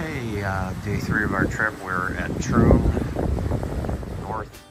day, uh, day three of our trip. We're at Troon North.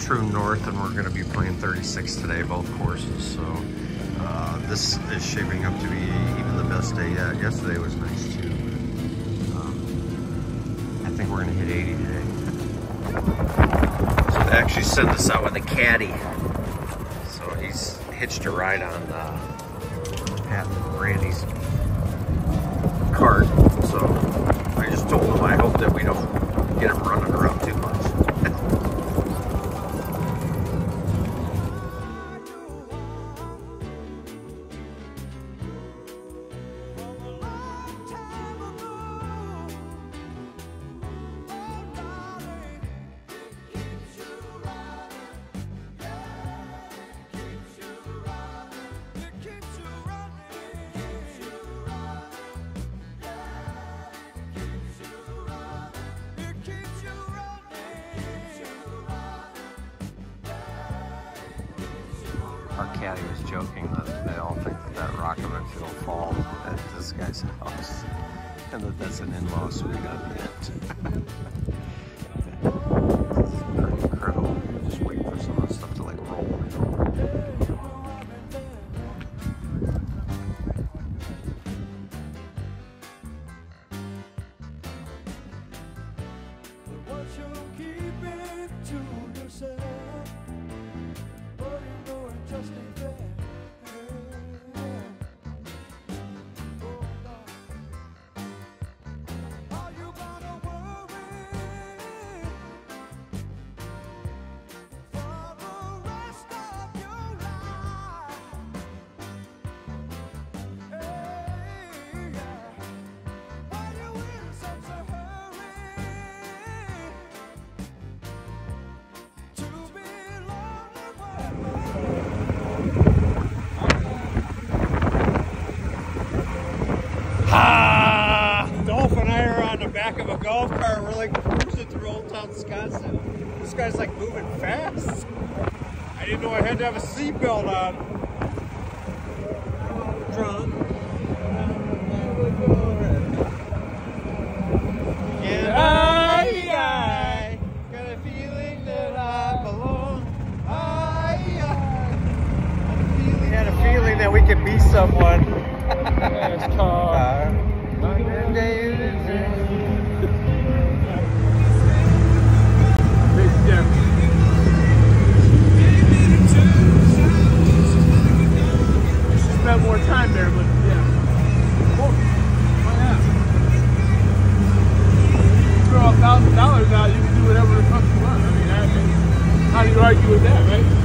True north and we're going to be playing 36 today, both courses. So uh, this is shaping up to be even the best day yet. Yesterday was nice too. Um, I think we're going to hit 80 today. So they actually sent us out with a caddy. So he's hitched a ride on uh, Pat and Randy's cart. So I just told him I hope that we don't Our caddy was joking that they all think that that rock eventually will fall at this guy's house, and that that's an in-law suite on it. We're like cruising through Old Town Wisconsin. This guy's like moving fast. I didn't know I had to have a seatbelt on. Drunk. Yeah, I, I got a feeling that I belong. I, I had a feeling that we could be someone. How you can do whatever the fuck you want. I mean, I, how you argue with that, right?